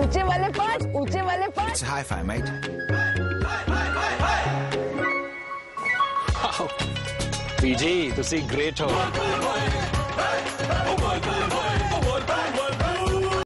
ऊँचे वाले पाँच ऊँचे वाले पाँच It's a high five, mate. ਪੀਜੀ ਤੁਸੀਂ ਗ੍ਰੇਟ ਹੋ